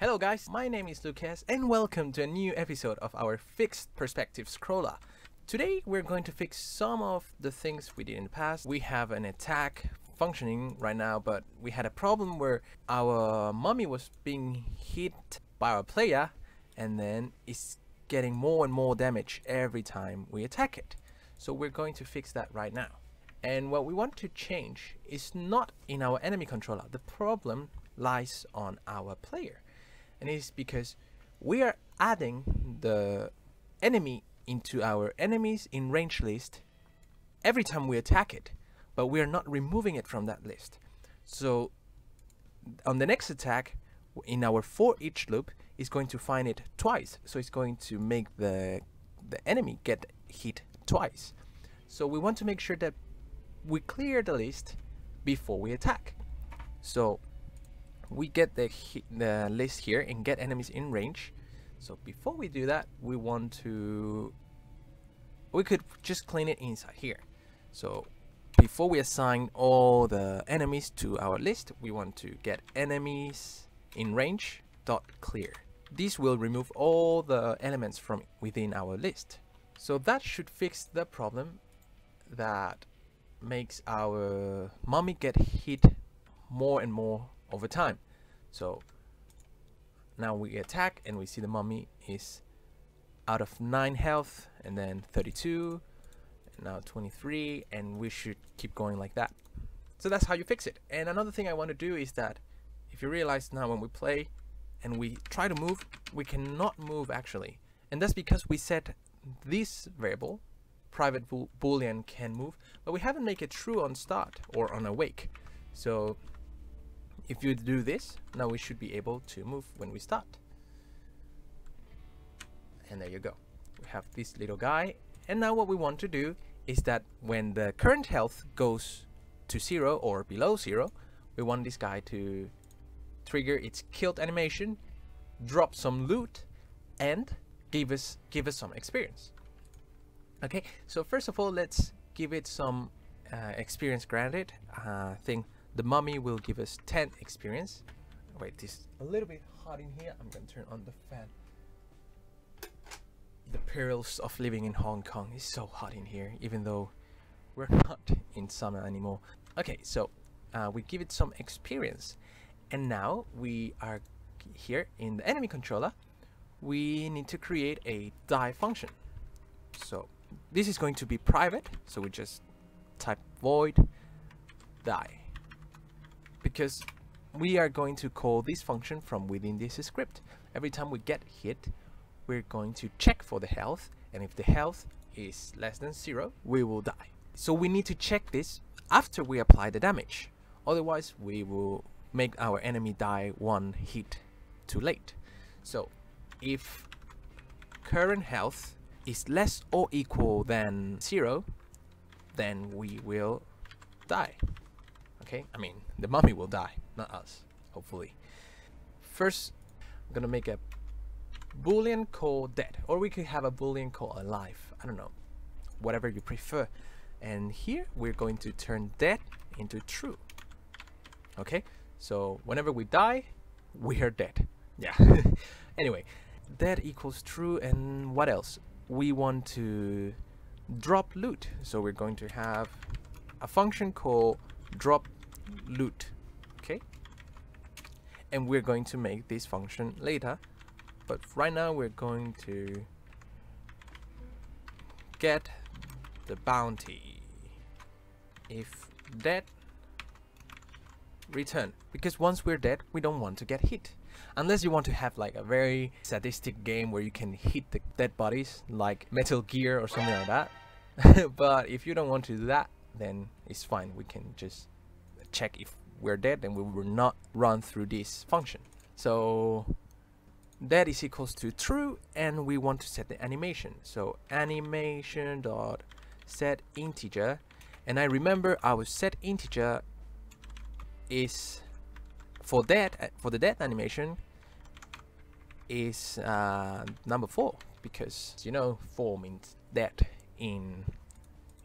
Hello guys, my name is Lucas and welcome to a new episode of our Fixed Perspective Scroller. Today we're going to fix some of the things we did in the past. We have an attack functioning right now, but we had a problem where our mummy was being hit by our player and then it's getting more and more damage every time we attack it. So we're going to fix that right now. And what we want to change is not in our enemy controller. The problem lies on our player. And it's because we are adding the enemy into our enemies in range list every time we attack it, but we are not removing it from that list. So on the next attack, in our for each loop, is going to find it twice. So it's going to make the the enemy get hit twice. So we want to make sure that we clear the list before we attack. So we get the, the list here and get enemies in range. So before we do that, we want to, we could just clean it inside here. So before we assign all the enemies to our list, we want to get enemies in range dot clear. This will remove all the elements from within our list. So that should fix the problem that makes our mummy get hit more and more over time. So now we attack and we see the mummy is out of 9 health and then 32 and now 23 and we should keep going like that. So that's how you fix it. And another thing I want to do is that if you realize now when we play and we try to move, we cannot move actually. And that's because we set this variable private boolean can move, but we haven't make it true on start or on awake. So if you do this, now we should be able to move when we start. And there you go. We have this little guy. And now what we want to do is that when the current health goes to zero or below zero, we want this guy to trigger its killed animation, drop some loot, and give us give us some experience. Okay, so first of all, let's give it some uh, experience granted. Uh, I think the mummy will give us 10 experience. Wait, this a little bit hot in here. I'm gonna turn on the fan. The perils of living in Hong Kong is so hot in here, even though we're not in summer anymore. Okay, so uh, we give it some experience. And now we are here in the enemy controller. We need to create a die function. So this is going to be private so we just type void die because we are going to call this function from within this script. Every time we get hit we're going to check for the health and if the health is less than zero we will die. So we need to check this after we apply the damage. Otherwise we will make our enemy die one hit too late. So if current health is less or equal than zero, then we will die. Okay, I mean, the mummy will die, not us, hopefully. First, I'm gonna make a boolean call dead, or we could have a boolean call alive. I don't know, whatever you prefer. And here we're going to turn dead into true. Okay, so whenever we die, we are dead. Yeah. anyway, dead equals true, and what else? we want to drop loot. So we're going to have a function called drop loot. Okay. And we're going to make this function later. But right now we're going to get the bounty. If dead, return. Because once we're dead, we don't want to get hit unless you want to have like a very sadistic game where you can hit the dead bodies like Metal Gear or something like that but if you don't want to do that then it's fine we can just check if we're dead and we will not run through this function. So that is equals to true and we want to set the animation. So animation dot set integer and I remember our set integer is for that uh, for the death animation is uh, number four because you know four means dead in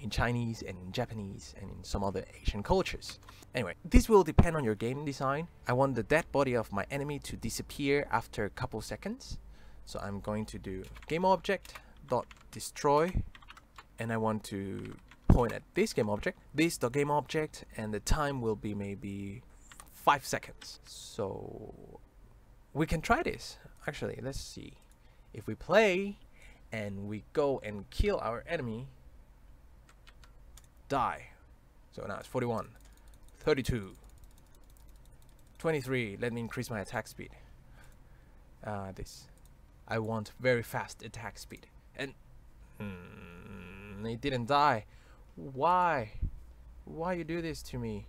in Chinese and in Japanese and in some other Asian cultures. Anyway, this will depend on your game design. I want the dead body of my enemy to disappear after a couple seconds. So I'm going to do game object dot destroy and I want to point at this game object, this the game object and the time will be maybe 5 seconds. So we can try this actually let's see if we play and we go and kill our enemy die. So now it's 41 32 23 let me increase my attack speed. Uh, this. I want very fast attack speed. And hmm, it didn't die. Why? Why you do this to me?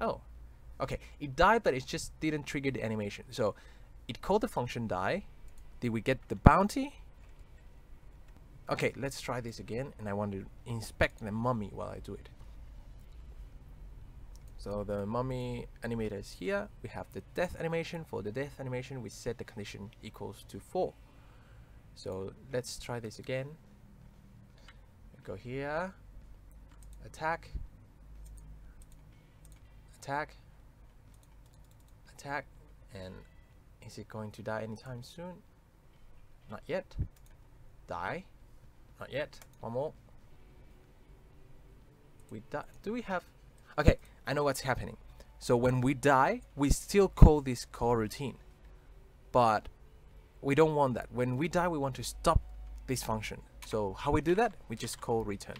Oh okay. It died but it just didn't trigger the animation. So it called the function die. Did we get the bounty okay let's try this again and I want to inspect the mummy while I do it. So the mummy animator is here. We have the death animation. For the death animation we set the condition equals to 4 so let's try this again. Go here. Attack. Attack. Attack. And is it going to die anytime soon? Not yet. Die not yet. One more. We die do we have okay I know what's happening. So when we die we still call this coroutine but we don't want that. When we die we want to stop this function. So how we do that? We just call return.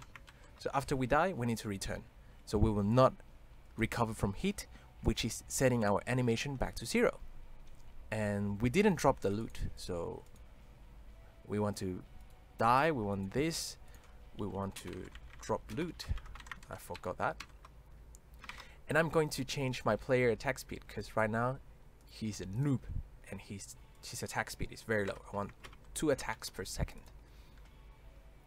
So after we die we need to return. So we will not recover from heat which is setting our animation back to zero. And we didn't drop the loot. So we want to die we want this we want to drop loot. I forgot that. And I'm going to change my player attack speed because right now he's a noob and he's his attack speed is very low. I want two attacks per second.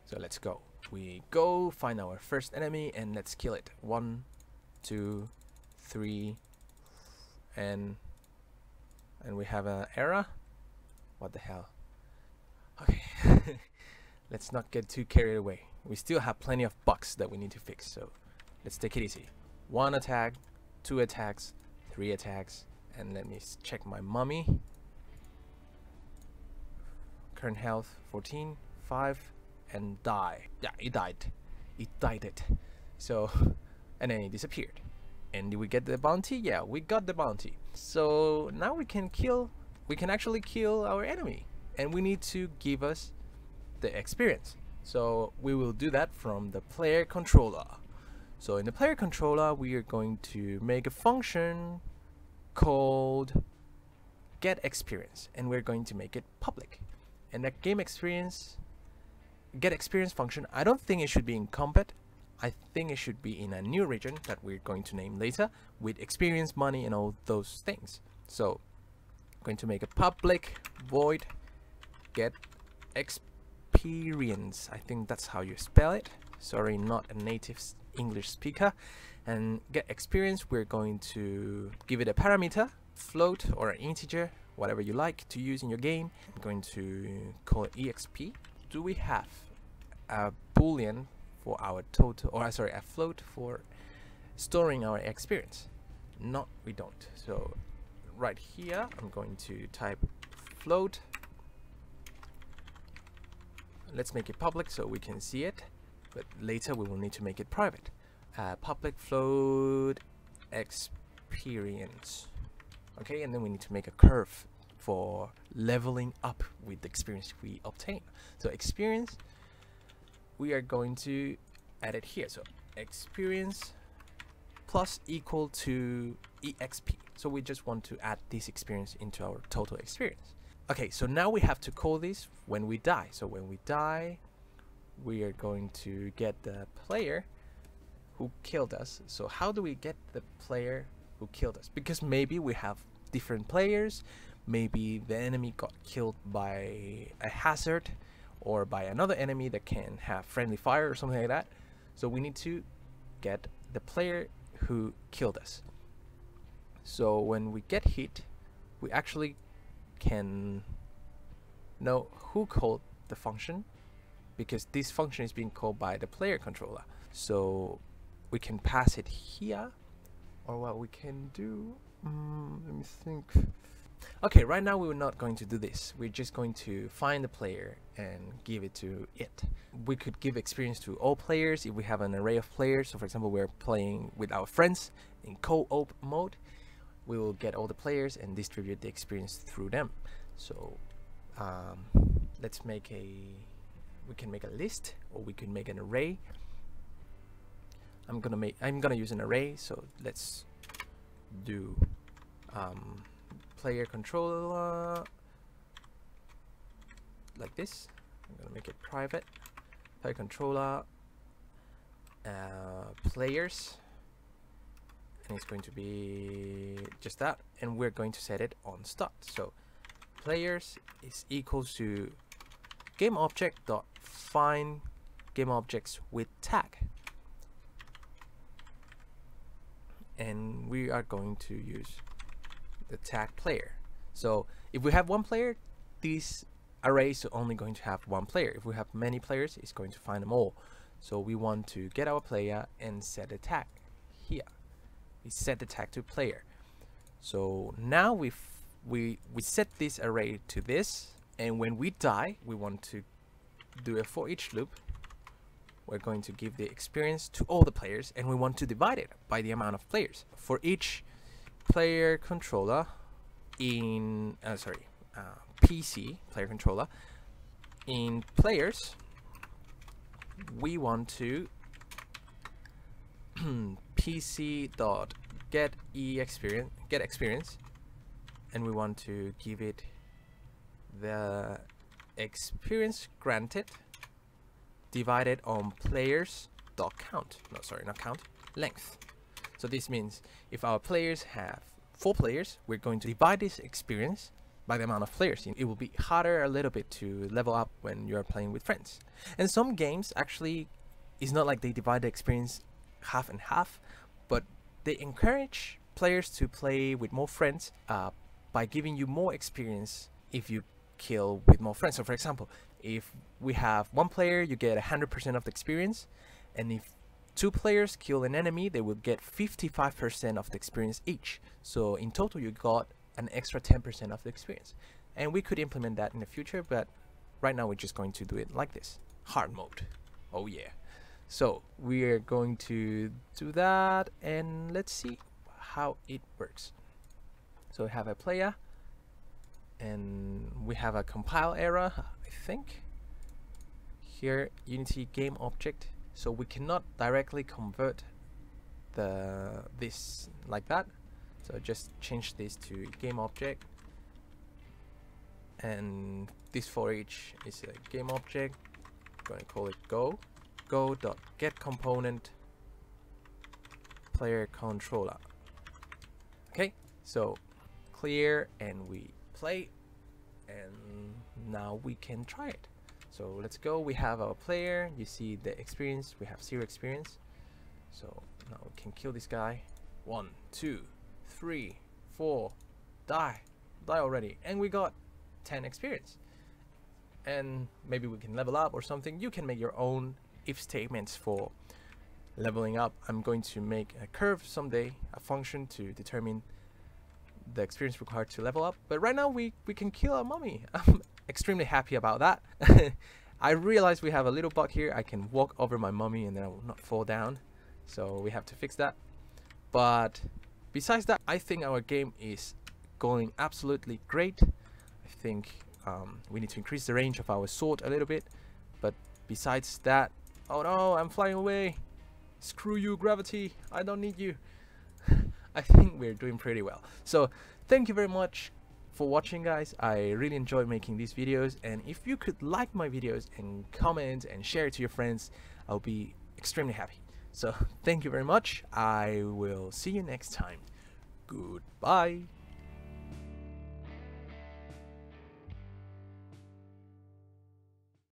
So let's go. We go find our first enemy and let's kill it. One two three and and we have an error what the hell? Okay let's not get too carried away. We still have plenty of bugs that we need to fix so let's take it easy. One attack two attacks three attacks and let me check my mummy. Current health 14 5 and die. Yeah it died. It died it. So and then it disappeared. And did we get the bounty? Yeah we got the bounty. So now we can kill we can actually kill our enemy. And we need to give us the experience. So we will do that from the player controller. So in the player controller we are going to make a function called get experience and we're going to make it public. And that game experience get experience function I don't think it should be in combat I think it should be in a new region that we're going to name later with experience money and all those things. So going to make a public void get experience. I think that's how you spell it. Sorry not a native English speaker. And get experience. We're going to give it a parameter float or an integer whatever you like to use in your game. I'm going to call it exp do we have a boolean for our total or uh, sorry a float for storing our experience? Not we don't. So right here I'm going to type float let's make it public so we can see it but later we will need to make it private. Uh, public float experience. Okay and then we need to make a curve for leveling up with the experience we obtain. So experience we are going to add it here. So experience plus equal to exp so we just want to add this experience into our total experience okay so now we have to call this when we die so when we die we are going to get the player who killed us so how do we get the player who killed us because maybe we have different players maybe the enemy got killed by a hazard or by another enemy that can have friendly fire or something like that. So we need to get the player who killed us. So when we get hit, we actually can know who called the function because this function is being called by the player controller. so we can pass it here or what we can do mm, let me think. Okay right now we're not going to do this. We're just going to find the player and give it to it. We could give experience to all players if we have an array of players. So for example we're playing with our friends in co-op mode we will get all the players and distribute the experience through them. So um, let's make a we can make a list or we can make an array. I'm gonna make I'm gonna use an array so let's do um, player controller like this. I'm gonna make it private. Player controller uh, players and it's going to be just that. And we're going to set it on start. So players is equals to game object dot find game objects with tag. And we are going to use the tag player. So if we have one player this array is only going to have one player. If we have many players it's going to find them all. So we want to get our player and set a tag here we set the tag to player. So now we we we set this array to this and when we die we want to do a for each loop. We're going to give the experience to all the players and we want to divide it by the amount of players. For each player controller in uh, sorry uh, PC player controller in players we want to PC dot get experience get experience and we want to give it the experience granted divided on players dot count. No sorry not count length. So this means if our players have four players we're going to divide this experience by the amount of players. It will be harder a little bit to level up when you're playing with friends. And some games actually it's not like they divide the experience half and half but they encourage players to play with more friends uh, by giving you more experience if you kill with more friends. So for example if we have one player you get 100% of the experience and if two players kill an enemy they will get 55% of the experience each. So in total you got an extra 10% of the experience. And we could implement that in the future but right now we're just going to do it like this hard mode. Oh yeah so we're going to do that and let's see how it works. So we have a player and we have a compile error I think. Here unity game object. So we cannot directly convert the this like that. So just change this to game object. And this for each is a game object. I'm going to call it go go dot get component player controller. Okay so clear and we play and now we can try it. So let's go. We have our player. You see the experience. We have zero experience. So now we can kill this guy. One two three four. Die. Die already. And we got 10 experience. And maybe we can level up or something. You can make your own if statements for leveling up I'm going to make a curve someday a function to determine the experience required to level up. But right now we, we can kill our mummy. I'm extremely happy about that. I realize we have a little bug here. I can walk over my mummy and then I will not fall down. So we have to fix that. But besides that, I think our game is going absolutely great. I think um, we need to increase the range of our sword a little bit. But besides that, oh no, I'm flying away. Screw you, gravity. I don't need you. I think we're doing pretty well. So thank you very much for watching guys. I really enjoy making these videos and if you could like my videos and comment and share it to your friends, I'll be extremely happy. So thank you very much. I will see you next time. Goodbye.